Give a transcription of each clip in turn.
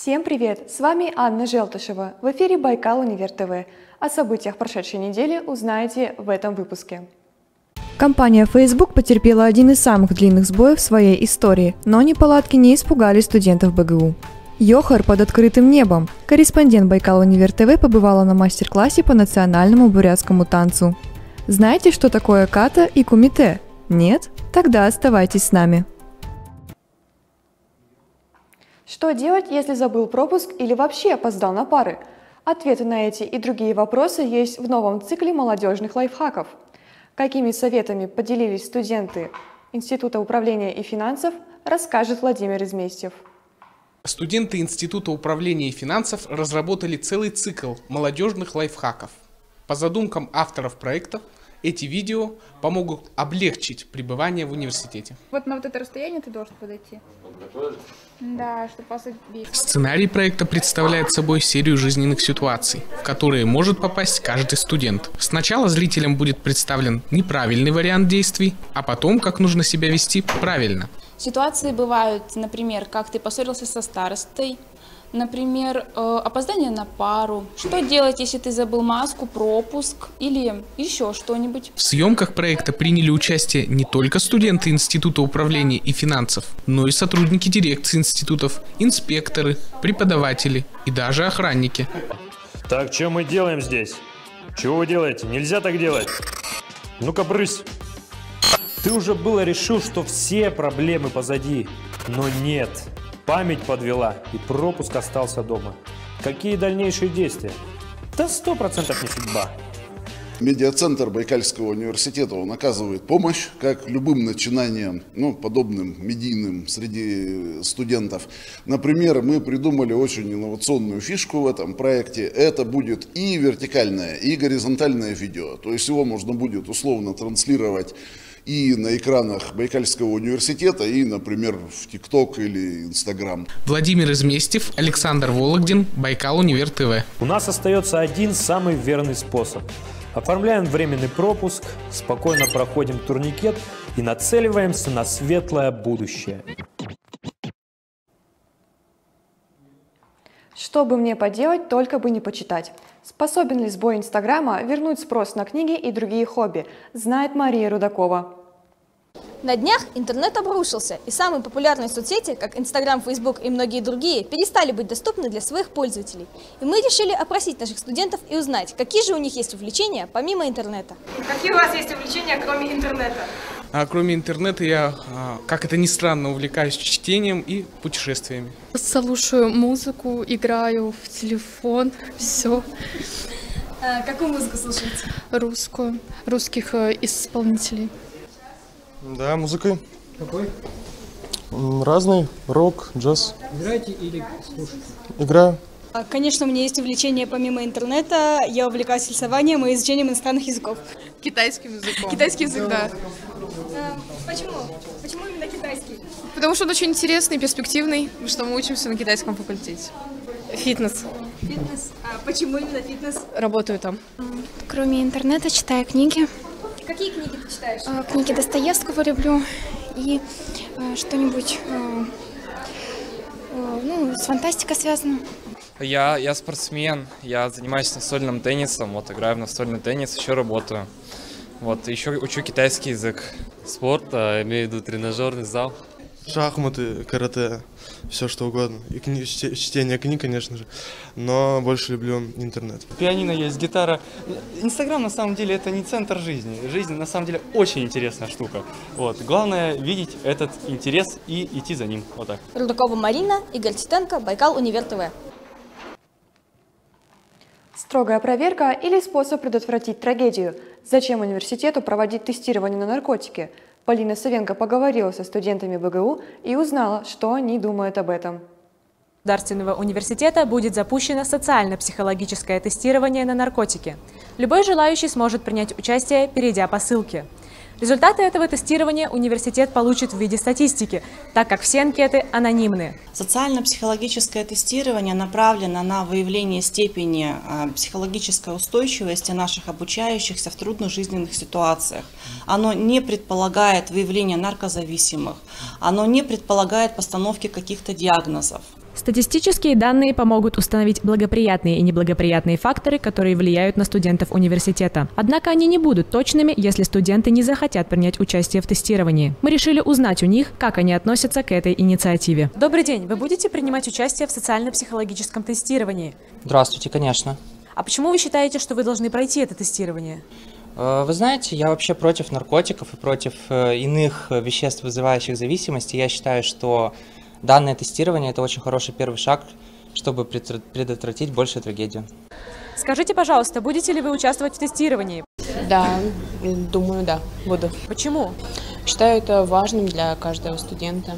Всем привет! С вами Анна Желтышева. В эфире Байкал Универ ТВ. О событиях прошедшей недели узнаете в этом выпуске. Компания Facebook потерпела один из самых длинных сбоев в своей истории, но неполадки не испугали студентов БГУ. Йохар под открытым небом. Корреспондент Байкал Универ ТВ побывала на мастер-классе по национальному бурятскому танцу. Знаете, что такое ката и кумите? Нет? Тогда оставайтесь с нами. Что делать, если забыл пропуск или вообще опоздал на пары? Ответы на эти и другие вопросы есть в новом цикле молодежных лайфхаков. Какими советами поделились студенты Института управления и финансов, расскажет Владимир Изместьев. Студенты Института управления и финансов разработали целый цикл молодежных лайфхаков. По задумкам авторов проекта, эти видео помогут облегчить пребывание в университете. Вот на вот это расстояние ты должен подойти. Да, чтобы вас убить. Сценарий проекта представляет собой серию жизненных ситуаций, в которые может попасть каждый студент. Сначала зрителям будет представлен неправильный вариант действий, а потом, как нужно себя вести правильно. Ситуации бывают, например, как ты поссорился со старостой, Например, э, опоздание на пару. Что делать, если ты забыл маску, пропуск или еще что-нибудь? В съемках проекта приняли участие не только студенты Института управления и финансов, но и сотрудники дирекции институтов, инспекторы, преподаватели и даже охранники. Так, что мы делаем здесь? Чего вы делаете? Нельзя так делать. Ну-ка, брысь. Ты уже было решил, что все проблемы позади, но нет. Память подвела, и пропуск остался дома. Какие дальнейшие действия? Да сто процентов не судьба. Медиацентр Байкальского университета, он оказывает помощь, как любым начинаниям, ну, подобным медийным среди студентов. Например, мы придумали очень инновационную фишку в этом проекте. Это будет и вертикальное, и горизонтальное видео. То есть его можно будет условно транслировать и на экранах Байкальского университета, и, например, в ТикТок или Инстаграм. Владимир Изместьев, Александр Вологдин, Байкал Универ ТВ. У нас остается один самый верный способ. Оформляем временный пропуск, спокойно проходим турникет и нацеливаемся на светлое будущее. Что бы мне поделать, только бы не почитать. Способен ли сбой Инстаграма вернуть спрос на книги и другие хобби, знает Мария Рудакова. На днях интернет обрушился, и самые популярные соцсети, как Инстаграм, Фейсбук и многие другие, перестали быть доступны для своих пользователей. И мы решили опросить наших студентов и узнать, какие же у них есть увлечения помимо интернета. Какие у вас есть увлечения, кроме интернета? А кроме интернета я, а, как это ни странно, увлекаюсь чтением и путешествиями. Слушаю музыку, играю в телефон, все. А, какую музыку слушаете? Русскую, русских э, исполнителей. Да, музыкой. Какой? Разный. Рок, джаз. Играете или слушаете? Играю. А, конечно, у меня есть увлечение помимо интернета. Я увлекаюсь рисованием и изучением иностранных языков. Китайским языком. Китайский язык, да. А, почему? Почему именно китайский? Потому что он очень интересный, перспективный, что мы учимся на китайском факультете. Фитнес. Фитнес. А почему именно фитнес? Работаю там. Кроме интернета читаю книги. Какие книги ты читаешь? А, книги Достоевского люблю и а, что-нибудь а, ну, с фантастикой связано. Я, я спортсмен, я занимаюсь настольным теннисом, вот играю в настольный теннис, еще работаю. Вот, еще учу китайский язык. Спорт, а, имею в виду тренажерный зал. Шахматы, карате, все что угодно. И кни- чте- чтение книг, конечно же. Но больше люблю интернет. Пианино есть, гитара. Инстаграм на самом деле это не центр жизни. Жизнь на самом деле очень интересная штука. Вот. Главное видеть этот интерес и идти за ним. Вот так. Рудакова Марина, Игорь Титенко, Байкал Универ ТВ. Строгая проверка или способ предотвратить трагедию? Зачем университету проводить тестирование на наркотики? Полина Савенко поговорила со студентами БГУ и узнала, что они думают об этом. Государственного университета будет запущено социально-психологическое тестирование на наркотики. Любой желающий сможет принять участие, перейдя по ссылке. Результаты этого тестирования университет получит в виде статистики, так как все анкеты анонимны. Социально-психологическое тестирование направлено на выявление степени а, психологической устойчивости наших обучающихся в трудных жизненных ситуациях. Оно не предполагает выявление наркозависимых, оно не предполагает постановки каких-то диагнозов. Статистические данные помогут установить благоприятные и неблагоприятные факторы, которые влияют на студентов университета. Однако они не будут точными, если студенты не захотят принять участие в тестировании. Мы решили узнать у них, как они относятся к этой инициативе. Добрый день! Вы будете принимать участие в социально-психологическом тестировании? Здравствуйте, конечно. А почему вы считаете, что вы должны пройти это тестирование? Э, вы знаете, я вообще против наркотиков и против э, иных веществ, вызывающих зависимости. Я считаю, что данное тестирование – это очень хороший первый шаг, чтобы предотвратить большую трагедию. Скажите, пожалуйста, будете ли вы участвовать в тестировании? Да, думаю, да, буду. Почему? Считаю это важным для каждого студента.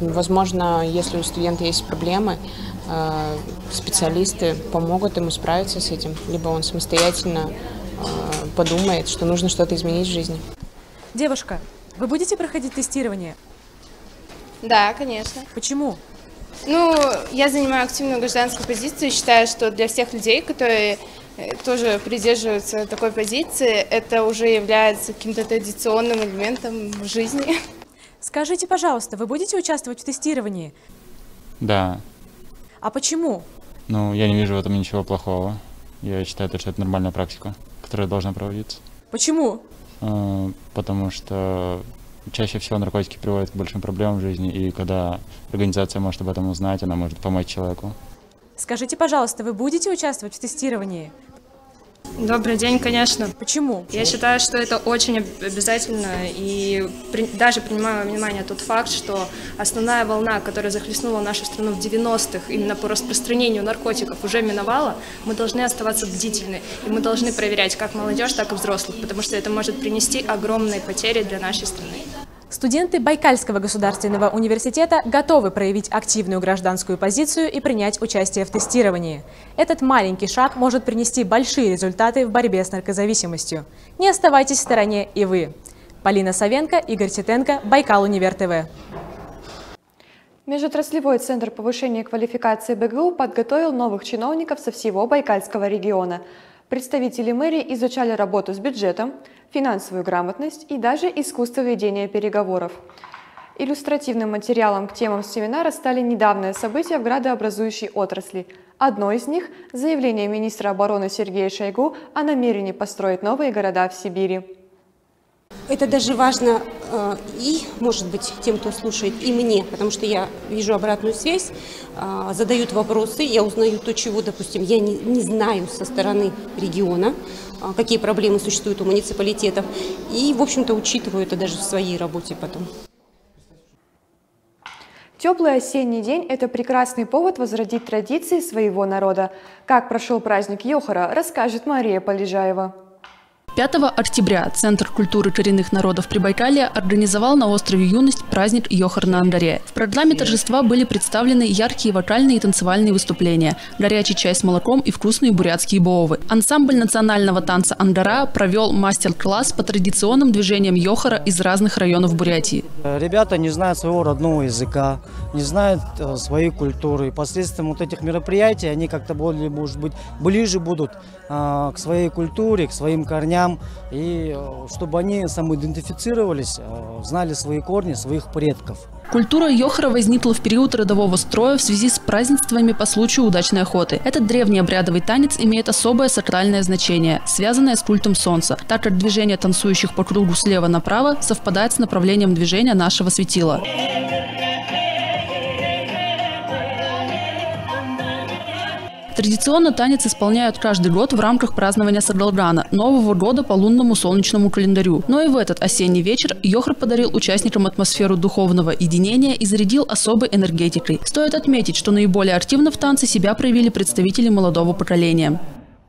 Возможно, если у студента есть проблемы, э, специалисты помогут ему справиться с этим, либо он самостоятельно э, подумает, что нужно что-то изменить в жизни. Девушка, вы будете проходить тестирование? Да, конечно. Почему? Ну, я занимаю активную гражданскую позицию и считаю, что для всех людей, которые э, тоже придерживаются такой позиции, это уже является каким-то традиционным элементом в жизни. Скажите, пожалуйста, вы будете участвовать в тестировании? Да. А почему? Ну, я не вижу в этом ничего плохого. Я считаю, что это нормальная практика, которая должна проводиться. Почему? Э, потому что чаще всего наркотики приводят к большим проблемам в жизни, и когда организация может об этом узнать, она может помочь человеку. Скажите, пожалуйста, вы будете участвовать в тестировании? Добрый день, конечно. Почему? Я считаю, что это очень обязательно, и при, даже принимая во внимание тот факт, что основная волна, которая захлестнула нашу страну в 90-х, именно по распространению наркотиков, уже миновала, мы должны оставаться бдительны, и мы должны проверять как молодежь, так и взрослых, потому что это может принести огромные потери для нашей страны. Студенты Байкальского государственного университета готовы проявить активную гражданскую позицию и принять участие в тестировании. Этот маленький шаг может принести большие результаты в борьбе с наркозависимостью. Не оставайтесь в стороне и вы. Полина Савенко, Игорь Титенко, Байкал Универ ТВ. Межотраслевой центр повышения квалификации БГУ подготовил новых чиновников со всего Байкальского региона. Представители мэрии изучали работу с бюджетом, финансовую грамотность и даже искусство ведения переговоров. Иллюстративным материалом к темам семинара стали недавние события в градообразующей отрасли. Одно из них – заявление министра обороны Сергея Шойгу о намерении построить новые города в Сибири. Это даже важно э, и, может быть, тем, кто слушает, и мне, потому что я вижу обратную связь, э, задают вопросы, я узнаю то, чего, допустим, я не, не знаю со стороны региона, э, какие проблемы существуют у муниципалитетов, и, в общем-то, учитываю это даже в своей работе потом. Теплый осенний день – это прекрасный повод возродить традиции своего народа. Как прошел праздник Йохара, расскажет Мария Полежаева. 5 октября Центр культуры коренных народов Прибайкалия организовал на острове Юность праздник Йохар на Андаре. В программе торжества были представлены яркие вокальные и танцевальные выступления, горячий чай с молоком и вкусные бурятские боовы. Ансамбль национального танца Андара провел мастер-класс по традиционным движениям Йохара из разных районов Бурятии. Ребята не знают своего родного языка, не знают э, своей культуры. И посредством вот этих мероприятий они как-то более, может быть, ближе будут э, к своей культуре, к своим корням корням, и э, чтобы они самоидентифицировались, э, знали свои корни, своих предков. Культура Йохара возникла в период родового строя в связи с празднествами по случаю удачной охоты. Этот древний обрядовый танец имеет особое сакральное значение, связанное с культом солнца, так как движение танцующих по кругу слева направо совпадает с направлением движения нашего светила. Традиционно танец исполняют каждый год в рамках празднования Саргалгана – Нового года по лунному солнечному календарю. Но и в этот осенний вечер Йохр подарил участникам атмосферу духовного единения и зарядил особой энергетикой. Стоит отметить, что наиболее активно в танце себя проявили представители молодого поколения.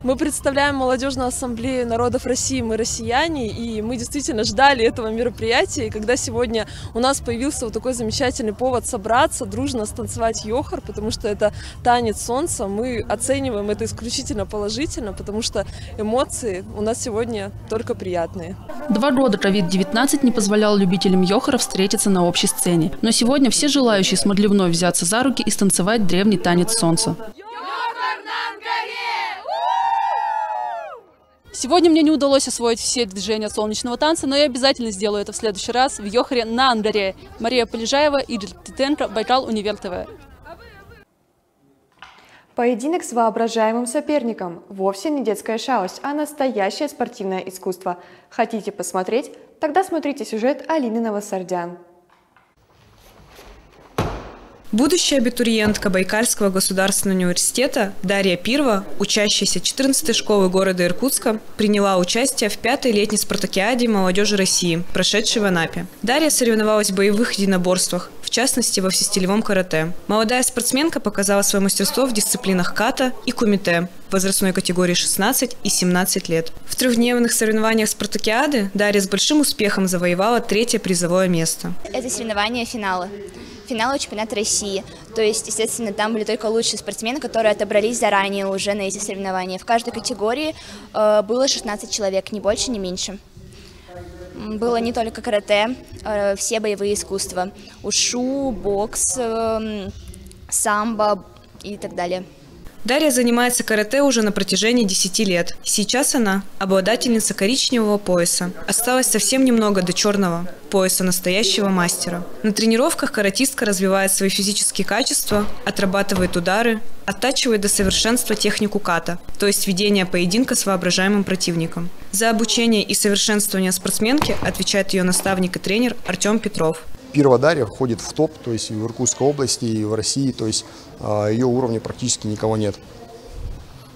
Мы представляем молодежную ассамблею народов России, мы россияне, и мы действительно ждали этого мероприятия. И когда сегодня у нас появился вот такой замечательный повод собраться, дружно станцевать йохар, потому что это танец солнца, мы оцениваем это исключительно положительно, потому что эмоции у нас сегодня только приятные. Два года COVID-19 не позволял любителям йохара встретиться на общей сцене. Но сегодня все желающие смогли вновь взяться за руки и станцевать древний танец солнца. Сегодня мне не удалось освоить все движения солнечного танца, но я обязательно сделаю это в следующий раз в Йохаре на Андаре. Мария Полежаева, Игорь Титенко, Байкал, Универ ТВ. Поединок с воображаемым соперником – вовсе не детская шалость, а настоящее спортивное искусство. Хотите посмотреть? Тогда смотрите сюжет Алины Новосардян. Будущая абитуриентка Байкальского государственного университета Дарья Пирва, учащаяся 14-й школы города Иркутска, приняла участие в пятой летней спартакиаде молодежи России, прошедшей в Анапе. Дарья соревновалась в боевых единоборствах, в частности во всестилевом карате. Молодая спортсменка показала свое мастерство в дисциплинах ката и кумите возрастной категории 16 и 17 лет. В трехдневных соревнованиях спартакиады Дарья с большим успехом завоевала третье призовое место. Это соревнования финала финала чемпионата России. То есть, естественно, там были только лучшие спортсмены, которые отобрались заранее уже на эти соревнования. В каждой категории э, было 16 человек, ни больше, ни меньше. Было не только карате, э, все боевые искусства. Ушу, бокс, э, самбо и так далее. Дарья занимается карате уже на протяжении 10 лет. Сейчас она обладательница коричневого пояса. Осталось совсем немного до черного пояса настоящего мастера. На тренировках каратистка развивает свои физические качества, отрабатывает удары, оттачивает до совершенства технику ката, то есть ведение поединка с воображаемым противником. За обучение и совершенствование спортсменки отвечает ее наставник и тренер Артем Петров. Первая Дарья входит в топ, то есть и в Иркутской области, и в России, то есть а, ее уровня практически никого нет.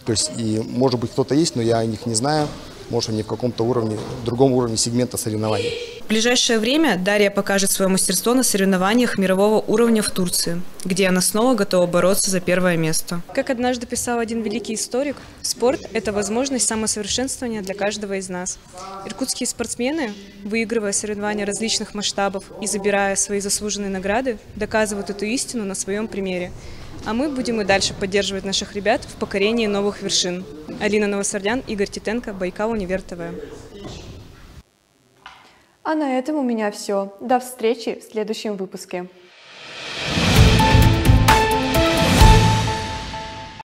То есть и может быть кто-то есть, но я о них не знаю может, они в каком-то уровне, другом уровне сегмента соревнований. Ближайшее время Дарья покажет свое мастерство на соревнованиях мирового уровня в Турции, где она снова готова бороться за первое место. Как однажды писал один великий историк, спорт – это возможность самосовершенствования для каждого из нас. Иркутские спортсмены, выигрывая соревнования различных масштабов и забирая свои заслуженные награды, доказывают эту истину на своем примере. А мы будем и дальше поддерживать наших ребят в покорении новых вершин. Алина Новосардян, Игорь Титенко, Байкал, Универ ТВ. А на этом у меня все. До встречи в следующем выпуске.